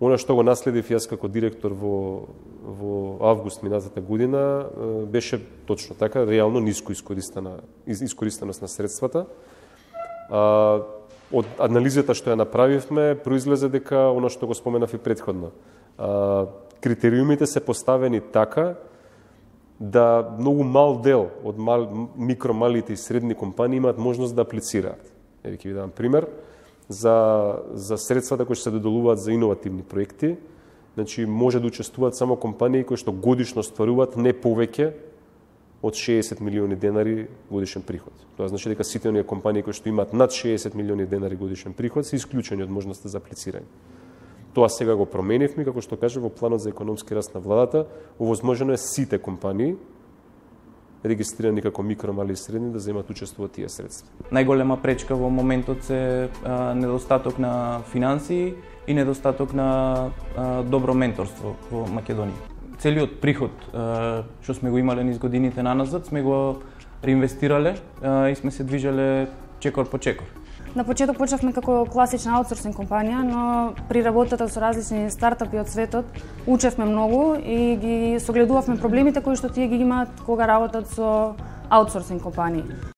Она што го наследив јас како директор во, во август минатата година беше точно така, реално ниско искористена, искористеност на средствата. А, од анализата што ја направивме, произлезе дека оно што го споменав и предходно. А, критериумите се поставени така да многу мал дел од мал, микро, малите и средни компании имаат можност да аплицираат. Еве ќе ви дам пример за, за средствата кои се доделуваат за иновативни проекти. Значи, може да учествуваат само компании кои што годишно стваруваат не повеќе од 60 милиони денари годишен приход. Тоа значи дека сите оние компании кои што имаат над 60 милиони денари годишен приход се исклучени од можноста за аплицирање. Тоа сега го променивме, како што кажа во планот за економски раст на владата, овозможено е сите компании регистрирани како микро, мали и средни да земат учество во тие средства. Најголема пречка во моментот се а, недостаток на финансии и недостаток на а, добро менторство во Македонија. Целиот приход а, што сме го имале низ годините наназад сме го реинвестирале а, и сме се движеле чекор по чекор. На почеток почнавме како класична аутсорсинг компанија, но при работата со различни стартапи од светот учевме многу и ги согледувавме проблемите кои што тие ги имаат кога работат со аутсорсинг компании.